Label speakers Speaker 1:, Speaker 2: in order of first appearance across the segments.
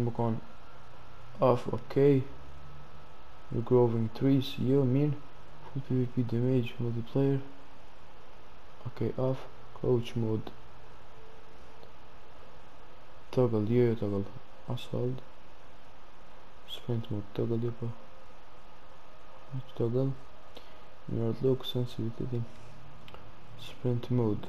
Speaker 1: Më konë Af, okej okay. The Groving Trees, jo, mirë Full PvP Damage, Multiplayer Okej, okay, af Coach Mode Toggle, jo, jo, toggle Assault Sprint Mode, toggle, jo, po Toggle Mirror Look, Sensitivity Sprint Mode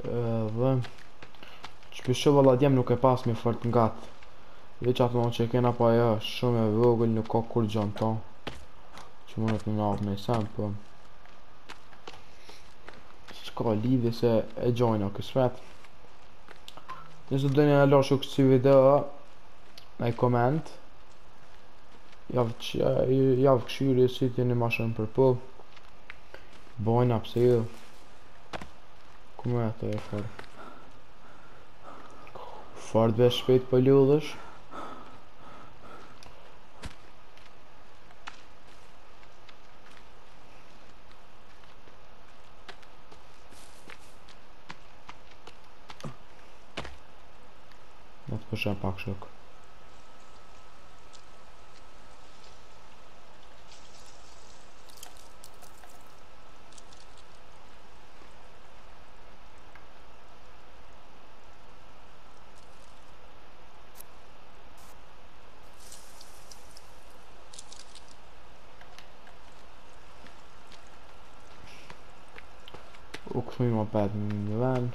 Speaker 1: Edhe Që kjo shumë valla djem nuk e pashë ma fort ngat Dhe që atë mund që e kena pa është shumë e vogël nuk ka kurgjë Që mund e të nga me sen për shembull. S'ka lidhje se e gjojnë o kësvet Nëse dhe një e lashë kështë si video Një koment Javë që javë kqyrni si t'jenë ma shumë për shembull Bojnë a pse jo. Ku ma t'fortë? Fort vesh shpejt po lodhesh? Në të përshë e pak shukë. O këthuj më petë në një vend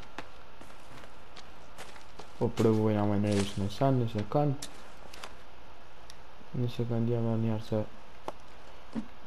Speaker 1: O përvoj jam e në ishë në sen në sekund Në sekund jam e njerë se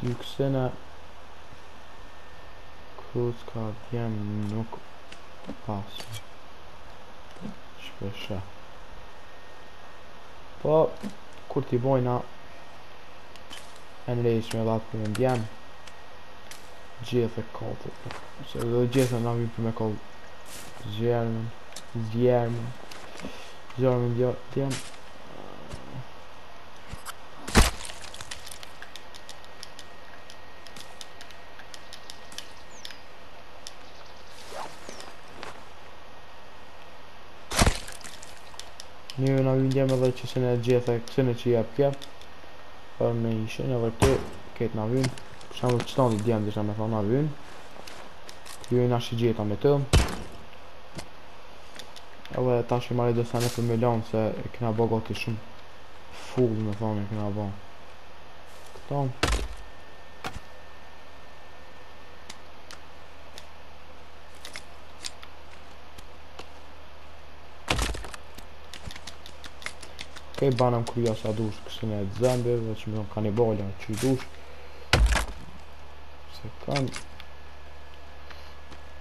Speaker 1: Dy kësi sene Ku s'ka djem nuk pasë Shpeshe Po Kur t'i bojna Emre ishme dhe atë për në djem Gjithë e kotë Se dhe gjithë e nga vim për me kallë Zjermen Zjermen Zjermen djem Njëve në vindja me dhe që se në gjitha e këse në që jep kja Për në ishe në dhe këtu Ketë në vind Shka më qëta në djemë disa me thonë në vind Kjo e në ashtë gjitha me të Edhe tash i marr do sene për Milan se e kena bë gati shumë full me thonë e kena bë. Këto. Kemi banane krejt sa dush kësën e dmth edhe që me thonë kanë boll që i dush Se kanë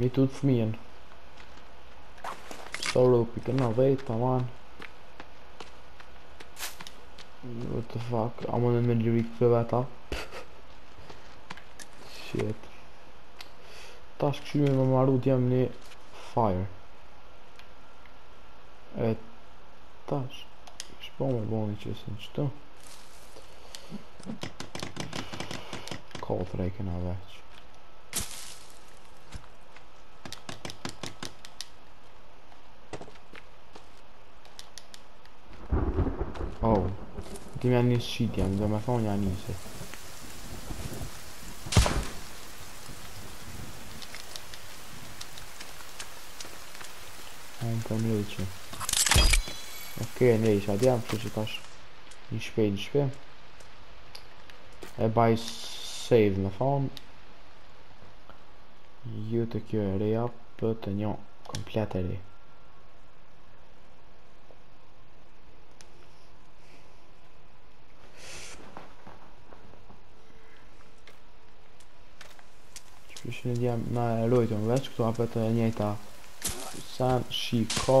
Speaker 1: M'i tut fëmijën Sa ure dhe pikën në dhejt, taman What the fuck, a më në me liri këtë veta Shit Tash kqyrim me maru djem një fire E tash Shpo me boni që se në qëtë Kollë të rejke në veç Oh Ti me një shqitja, më do me thonë një anise Unë për një dhe që Oke, okay, ne isha djem, që që tash një shpejt një shpejt e baj save me thon ju te kjo e reja po te një komplet e re Kështu ne djem e lojtëm veç, këtu apet e njëjta sen, shiko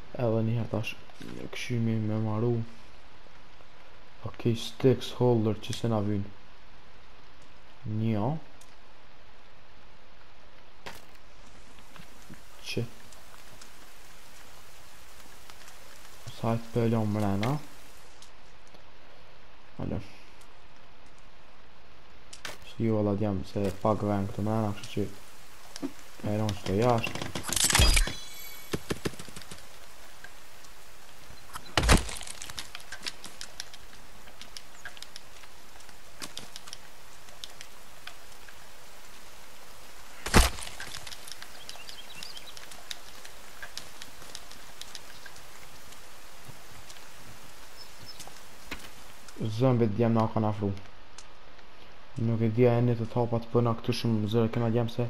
Speaker 1: edhe një herë tash kqyrim me maru ok sticks holder që se na vyn një që sajtë për lo mrena alo së ju vëllat jam se pak ven këtu mrena kështu që e ronë që të jashtë zombit djem na kanë afru Nuk e di a e një të thopat për po nga këtu shumë zor e kena djem se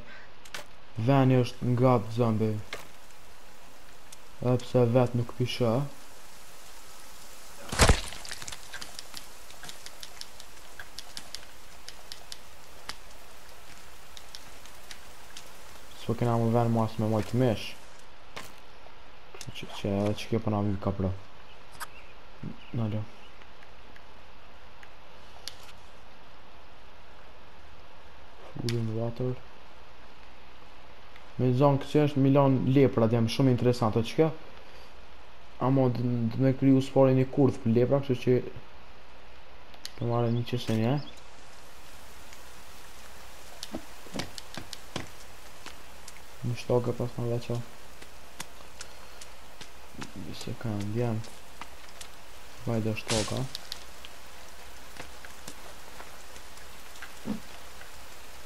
Speaker 1: Veni është ngap zombi. Edhe pse vet nuk pisha. S'po kena më ven as me majt mish. Kështu që, që edhe që kjo përna po vjë ka pra. Në lë. Fullim water. Me zonë kësë është Milan Lepra dhe jam shumë interesant të qëka Amo dhe me kriju s'pari një kurth për lepra kështu që Në po marr një qështë një Në shtokë e pas në dhe që Një se ka në djem Vajdo shtoka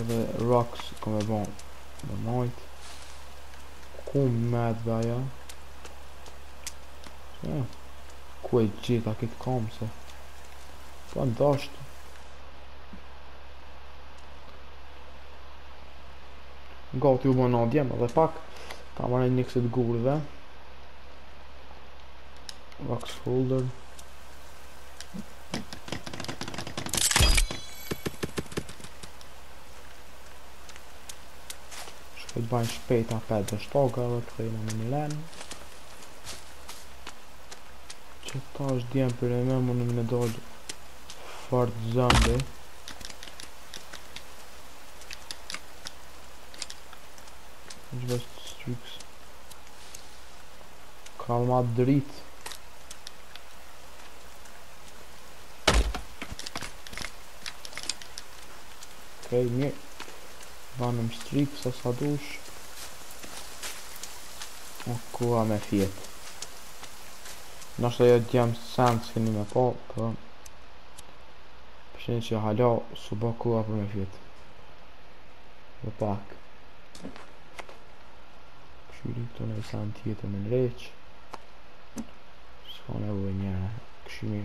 Speaker 1: edhe rocks ka me bon në majt ku med dhe aja e, ku e gjitha këtë kam se pa po ndasht gati u bon o djem edhe pak ta marr një kësi gurve rocks holder Shkoj të baj shpejt apet dhe shtoka dhe të kthehem në Milan Që ta është djem për me mun me dol fort zombie Gjëbës të stryks Kalma dritë Okej, okay, mirë. Banëm strip sa sa dush. O koha me fjet. Në është ajo djem sen s'keni me pa, po. Përshini që hala s'u bo koha për me fjet. Dhe pak. Kshyri këtu ni san tjetër me ndreq. S'ka nevoj njëra. Këshyri.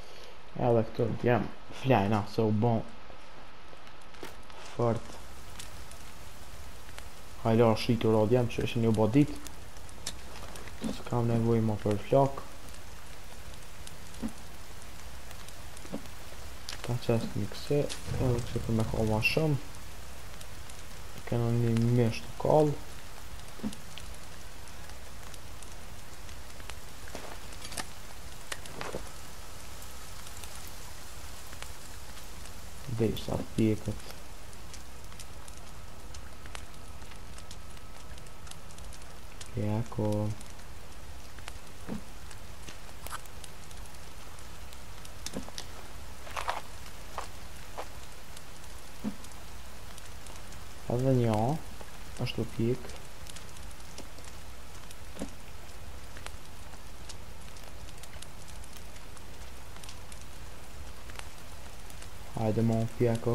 Speaker 1: Edhe këtu djem flajna se u bon fort Hala është shitur o djem që është një bo dit S'kam nevoj ma për flak Ta qes një këse Edhe këse për me kall ma shumë Kem një mish të kall Dhe sa pjekët Jako Edhe një është tu pjek Hajde mo u pjek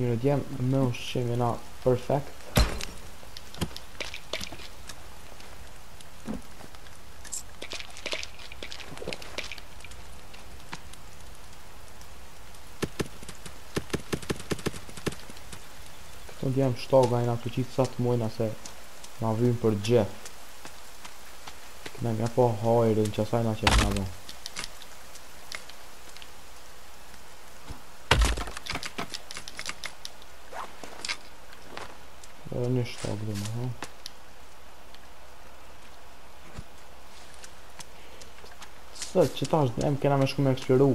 Speaker 1: Unë djem me ushqim e na perfect Këtu djem shtoja i nga të gjithë sa të mujnë se na vynë për gjë Kena nga po hajrë në qasaj nga që nga dhe Dhe një shtogë dhe më ha Së që tash dhe më kena me shku me eksploru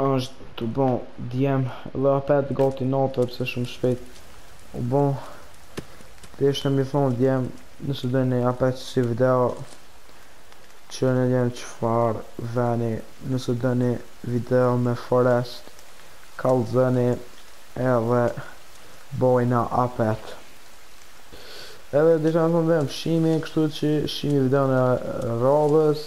Speaker 1: Është tu u bo djem dhe apet gati nate pse shumë shpejt u bo Thjesht e më thoni djem nëse doni apet si video që djem çfarë doni nëse doni video me forest kallzoni edhe bojna apet edhe disa më thonë djem shihmi kështu që shihmi videon e radhës